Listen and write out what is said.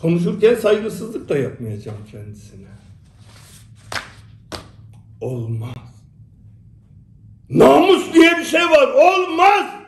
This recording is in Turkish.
Konuşurken saygısızlık da yapmayacağım kendisine. Olmaz. Namus diye bir şey var. Olmaz.